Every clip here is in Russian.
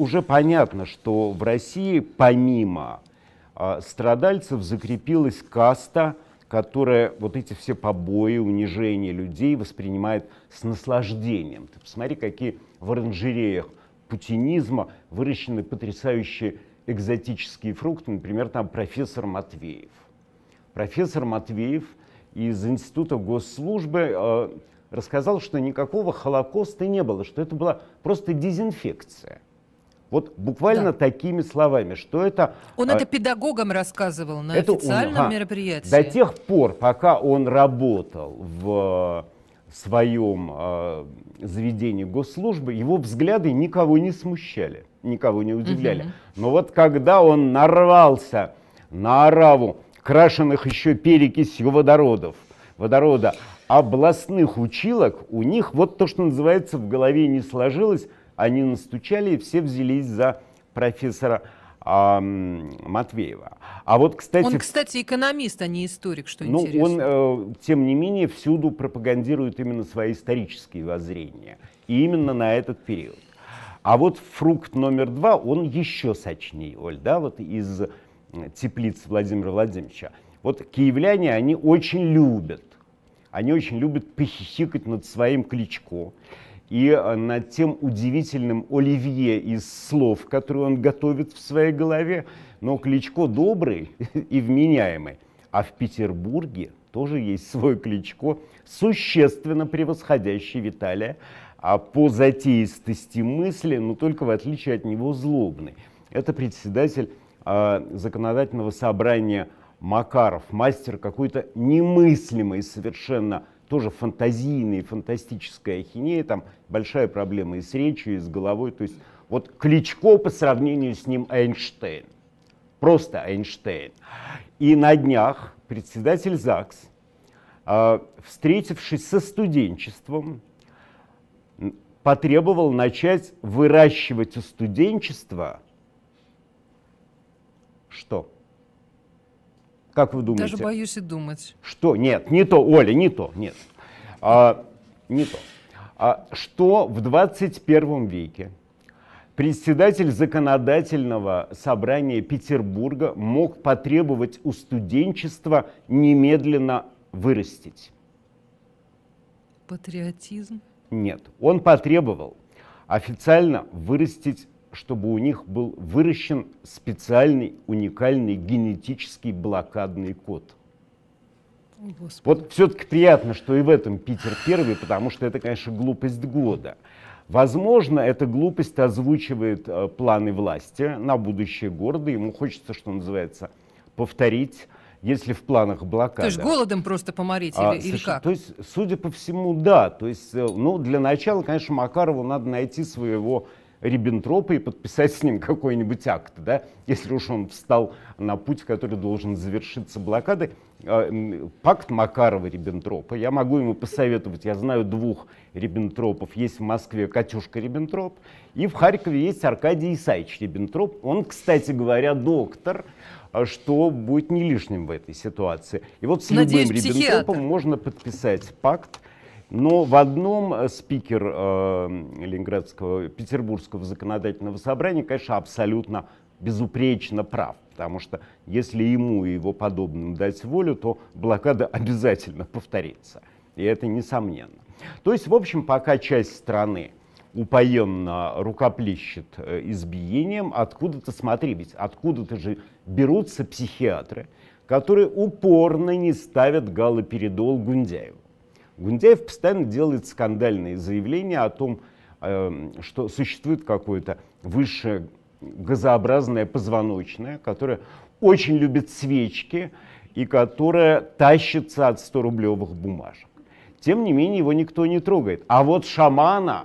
уже понятно, что в России помимо э, страдальцев закрепилась каста, которая вот эти все побои, унижения людей воспринимает с наслаждением. Ты посмотри, какие в оранжереях путинизма выращены потрясающие экзотические фрукты, например, там профессор Матвеев. Профессор Матвеев из Института госслужбы э, рассказал, что никакого Холокоста не было, что это была просто дезинфекция. Вот буквально да. такими словами, что это... Он а, это педагогам рассказывал на это официальном он, а, мероприятии. До тех пор, пока он работал в своем э, заведении госслужбы, его взгляды никого не смущали, никого не удивляли. Угу. Но вот когда он нарвался на ораву крашеных еще перекисью водородов, водорода, областных училок, у них вот то, что называется, в голове не сложилось, они настучали и все взялись за профессора а, Матвеева. А вот, кстати... Он, кстати, экономист, а не историк, что ну, интересно. Он, э, тем не менее, всюду пропагандирует именно свои исторические воззрения. И именно на этот период. А вот фрукт номер два, он еще сочнее, Оль, да, вот из теплиц Владимира Владимировича. Вот киевляне, они очень любят, они очень любят похихикать над своим Кличко и э, над тем удивительным оливье из слов, которые он готовит в своей голове. Но Кличко добрый и вменяемый. А в Петербурге тоже есть свой Кличко, существенно превосходящий Виталия, а по затеистости мысли, но только в отличие от него злобный. Это председатель э, законодательного собрания Макаров, мастер какой-то немыслимой совершенно тоже фантазийной, фантастической ахинеи, там большая проблема и с речью, и с головой. То есть вот Кличко по сравнению с ним Эйнштейн. Просто Эйнштейн. И на днях председатель ЗАГС, а, встретившись со студенчеством, потребовал начать выращивать у студенчества что? Как вы думаете? Даже боюсь и думать. Что? Нет, не то, Оля, не то, нет. А, не то. А что в 21 веке председатель законодательного собрания Петербурга мог потребовать у студенчества немедленно вырастить? Патриотизм? Нет, он потребовал официально вырастить чтобы у них был выращен специальный уникальный генетический блокадный код. Господи. Вот все-таки приятно, что и в этом Питер первый, потому что это, конечно, глупость года. Возможно, эта глупость озвучивает э, планы власти на будущее города. Ему хочется, что называется, повторить, если в планах блокада. То есть голодом просто поморить а, или, или как? То есть, судя по всему, да. То есть, э, ну, для начала, конечно, Макарову надо найти своего Риббентропа и подписать с ним какой-нибудь акт, да, если уж он встал на путь, который должен завершиться блокадой. А, пакт Макарова-Риббентропа, я могу ему посоветовать, я знаю двух Риббентропов, есть в Москве Катюшка Риббентроп, и в Харькове есть Аркадий Исаевич Риббентроп, он, кстати говоря, доктор, а, что будет не лишним в этой ситуации. И вот с Надеюсь, любым Риббентропом можно подписать пакт, но в одном э, спикер э, Ленинградского, Петербургского законодательного собрания, конечно, абсолютно безупречно прав. Потому что если ему и его подобным дать волю, то блокада обязательно повторится. И это несомненно. То есть, в общем, пока часть страны упоенно рукоплещет э, избиением, откуда-то, смотри, ведь откуда-то же берутся психиатры, которые упорно не ставят галоперидол Гундяеву. Гундяев постоянно делает скандальные заявления о том, эм, что существует какое-то высшее газообразное позвоночное, которое очень любит свечки и которое тащится от 100-рублевых бумажек. Тем не менее, его никто не трогает. А вот шамана,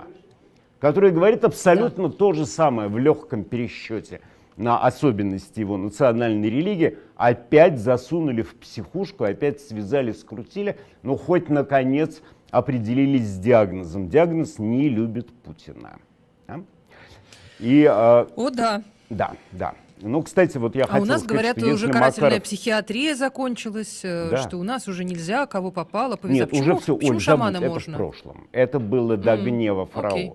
который говорит абсолютно да. то же самое в легком пересчете – на особенности его национальной религии, опять засунули в психушку, опять связали, скрутили, но хоть, наконец, определились с диагнозом. Диагноз «не любит Путина». Да? И, э, О, да. Да, да. Ну, кстати, вот я а хотел у нас сказать, говорят, что уже карательная Макаров... психиатрия закончилась, э, да. что у нас уже нельзя, кого попало, повязать. Нет, почему, уже все, почему Оль, шамана забудь, можно? это в прошлом. Это было до mm, гнева фараона. Okay.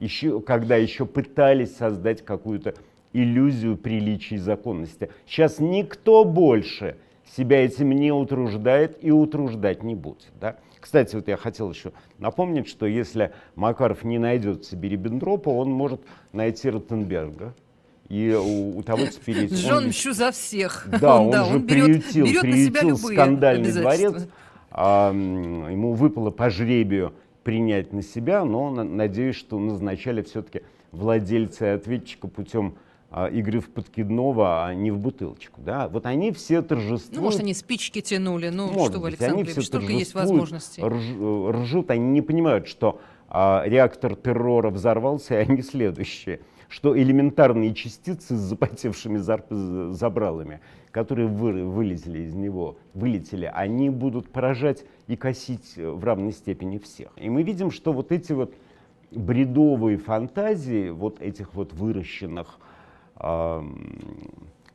еще, когда еще пытались создать какую-то иллюзию приличия и законности. Сейчас никто больше себя этим не утруждает и утруждать не будет. Да? Кстати, вот я хотел еще напомнить, что если Макаров не найдет себе Риббентропа, он может найти Ротенберга. И у, у того теперь есть... Жен мщу за всех. Да, он, он да, же он берет, приютил, берет приютил скандальный дворец. А, ему выпало по жребию принять на себя, но надеюсь, что назначали все-таки владельца и ответчика путем игры в подкидного, а не в бутылочку. Да? Вот они все торжествуют. Ну, может, они спички тянули, ну, может что вы, Александр быть, только есть возможности. Рж, ржут, они не понимают, что а, реактор террора взорвался, и они следующие. Что элементарные частицы с запотевшими забралами, которые вы, вылезли из него, вылетели, они будут поражать и косить в равной степени всех. И мы видим, что вот эти вот бредовые фантазии вот этих вот выращенных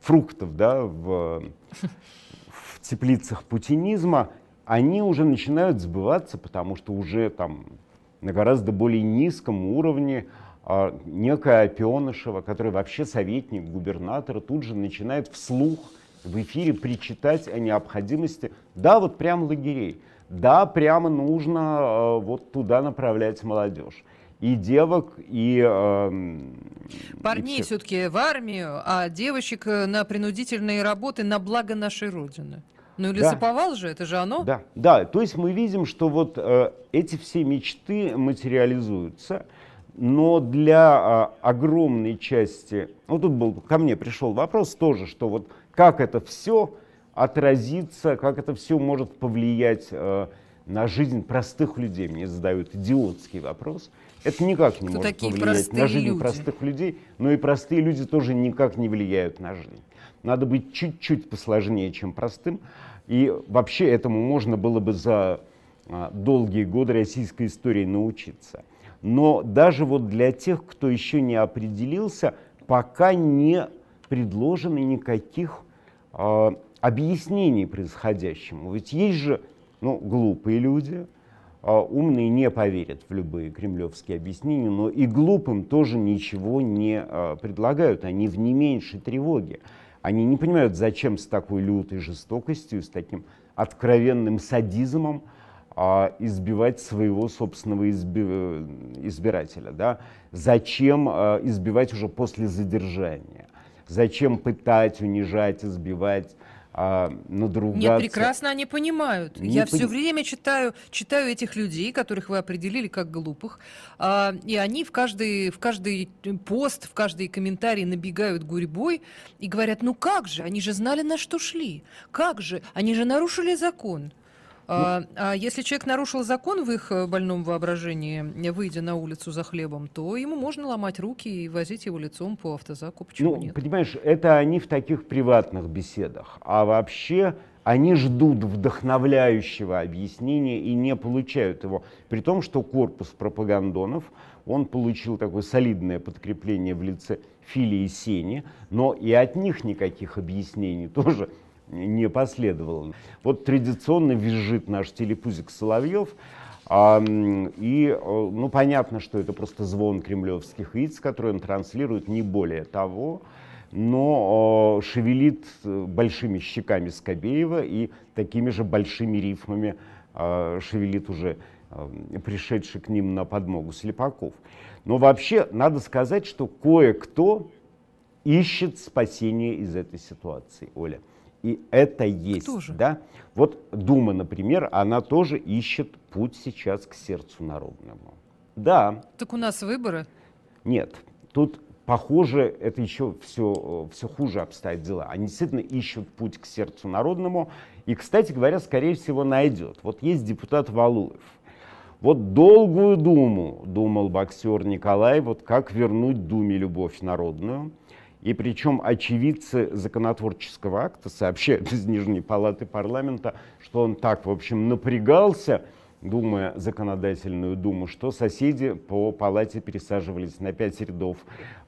фруктов да, в, в теплицах путинизма, они уже начинают сбываться, потому что уже там на гораздо более низком уровне а, некая Опенышева, которая вообще советник губернатора, тут же начинает вслух в эфире причитать о необходимости, да, вот прям лагерей, да, прямо нужно а, вот туда направлять молодежь и девок, и... Э, Парней и все-таки в армию, а девочек э, на принудительные работы на благо нашей Родины. Ну или да. заповал же, это же оно? Да, да. То есть мы видим, что вот э, эти все мечты материализуются, но для э, огромной части... Вот тут был, ко мне пришел вопрос тоже, что вот как это все отразится, как это все может повлиять э, на жизнь простых людей. Мне задают идиотский вопрос. Это никак не Кто может повлиять на жизнь люди? простых людей, но и простые люди тоже никак не влияют на жизнь. Надо быть чуть-чуть посложнее, чем простым. И вообще этому можно было бы за а, долгие годы российской истории научиться. Но даже вот для тех, кто еще не определился, пока не предложено никаких э, объяснений происходящему. Ведь есть же ну, глупые люди, умные не поверят в любые кремлевские объяснения, но и глупым тоже ничего не а, предлагают. Они в не меньшей тревоге. Они не понимают, зачем с такой лютой жестокостью, с таким откровенным садизмом а, избивать своего собственного изби... Э, избирателя. Да? Зачем избивать уже после задержания? Зачем пытать, унижать, избивать? А, надругаться. Нет, прекрасно они понимают. Не Я пон... все время читаю, читаю этих людей, которых вы определили как глупых, а, и они в каждый, в каждый пост, в каждый комментарий набегают гурьбой и говорят, ну как же, они же знали, на что шли. Как же, они же нарушили закон. А, а если человек нарушил закон в их э, больном воображении, выйдя на улицу за хлебом, то ему можно ломать руки и возить его лицом по автозаку. Почему ну, нет? Понимаешь, это они в таких приватных беседах. А вообще они ждут вдохновляющего объяснения и не получают его. При том, что корпус пропагандонов, он получил такое солидное подкрепление в лице Фили и Сени, но и от них никаких объяснений тоже не последовало. Вот традиционно визжит наш телепузик Соловьев, а, и э, ну, понятно, что это просто звон кремлевских яиц, который он транслирует, не более того, но э, шевелит большими щеками Скобеева и такими же большими рифмами э, шевелит уже пришедший к ним на подмогу Слепаков. Но вообще надо сказать, что кое-кто ищет спасение из этой ситуации, Оля. И это есть. Кто же? Да? Вот Дума, например, она тоже ищет путь сейчас к сердцу народному. Да. Так у нас выборы? Нет. Тут, похоже, это еще все, все хуже обстоят дела. Они действительно ищут путь к сердцу народному. И, кстати говоря, скорее всего, найдет. Вот есть депутат Валуев. Вот долгую думу думал боксер Николай, вот как вернуть Думе любовь народную – и причем очевидцы законотворческого акта сообщают из Нижней палаты парламента, что он так, в общем, напрягался, думая законодательную думу, что соседи по палате пересаживались на пять рядов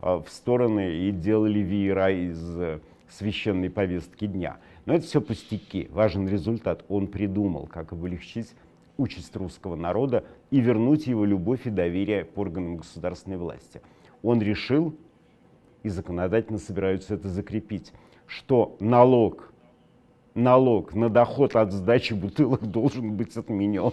э, в стороны и делали веера из э, священной повестки дня. Но это все пустяки. Важен результат. Он придумал, как облегчить участь русского народа и вернуть его любовь и доверие к органам государственной власти. Он решил, и законодательно собираются это закрепить, что налог, налог на доход от сдачи бутылок должен быть отменен.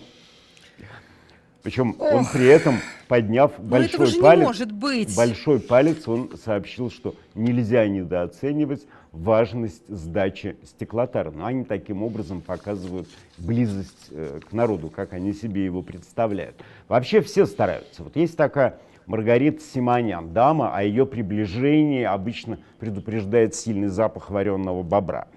Причем Ох. он при этом, подняв Но большой палец, может быть. большой палец, он сообщил, что нельзя недооценивать важность сдачи стеклотара. Но они таким образом показывают близость э, к народу, как они себе его представляют. Вообще все стараются. Вот есть такая Маргарита Симонян, дама, а ее приближение обычно предупреждает сильный запах вареного бобра.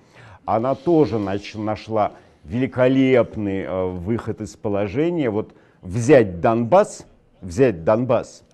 Она тоже нашла великолепный э, выход из положения. Вот взять Донбасс, взять Донбасс,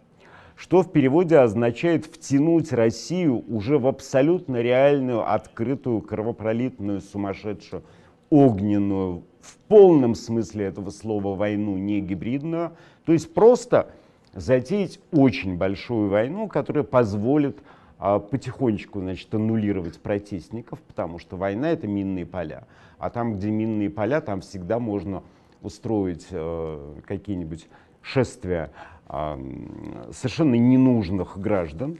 что в переводе означает втянуть Россию уже в абсолютно реальную, открытую, кровопролитную, сумасшедшую, огненную, в полном смысле этого слова войну, не гибридную, то есть просто затеять очень большую войну, которая позволит а, потихонечку значит, аннулировать протестников, потому что война — это минные поля. А там, где минные поля, там всегда можно устроить э, какие-нибудь шествия э, совершенно ненужных граждан,